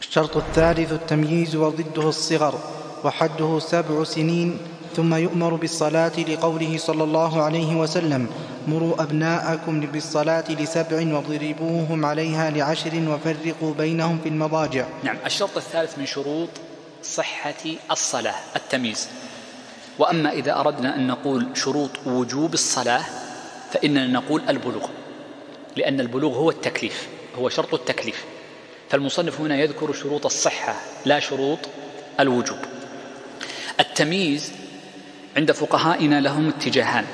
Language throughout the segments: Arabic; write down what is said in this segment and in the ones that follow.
الشرط الثالث التمييز وضده الصغر وحده سبع سنين ثم يؤمر بالصلاة لقوله صلى الله عليه وسلم مروا أبناءكم بالصلاة لسبع واضربوهم عليها لعشر وفرقوا بينهم في المضاجع. نعم الشرط الثالث من شروط صحة الصلاة التمييز. وأما إذا أردنا أن نقول شروط وجوب الصلاة فإننا نقول البلوغ لأن البلوغ هو التكليف هو شرط التكليف. فالمصنف هنا يذكر شروط الصحة لا شروط الوجوب. التمييز عند فقهائنا لهم اتجاهان.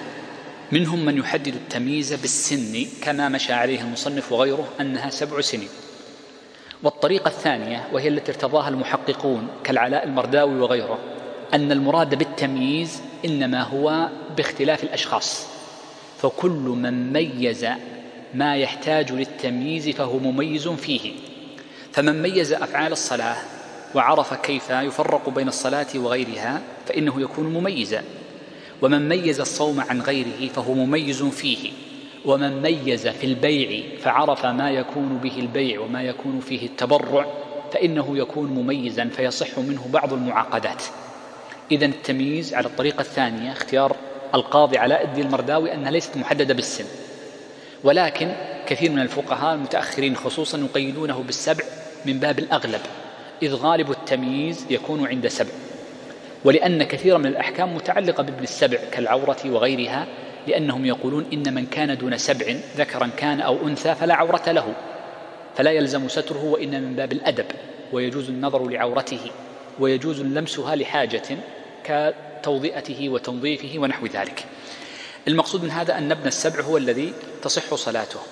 منهم من يحدد التمييز بالسن كما مشى عليه المصنف وغيره أنها سبع سنين. والطريقة الثانية وهي التي ارتضاها المحققون كالعلاء المرداوي وغيره أن المراد بالتمييز إنما هو باختلاف الأشخاص. فكل من ميز ما يحتاج للتمييز فهو مميز فيه. فمن ميز أفعال الصلاة وعرف كيف يفرق بين الصلاة وغيرها فإنه يكون مميزا. ومن ميز الصوم عن غيره فهو مميز فيه. ومن ميز في البيع فعرف ما يكون به البيع وما يكون فيه التبرع فإنه يكون مميزا فيصح منه بعض المعاقدات. إذا التمييز على الطريقة الثانية اختيار القاضي علاء الدين المرداوي أنها ليست محددة بالسن. ولكن كثير من الفقهاء المتأخرين خصوصا يقيدونه بالسبع من باب الأغلب إذ غالب التمييز يكون عند سبع. ولأن كثيرا من الأحكام متعلقة بابن السبع كالعورة وغيرها لأنهم يقولون إن من كان دون سبع ذكرا كان أو أنثى فلا عورة له. فلا يلزم ستره وإن من باب الأدب ويجوز النظر لعورته ويجوز لمسها لحاجة كتوضئته وتنظيفه ونحو ذلك. المقصود من هذا أن ابن السبع هو الذي تصح صلاته.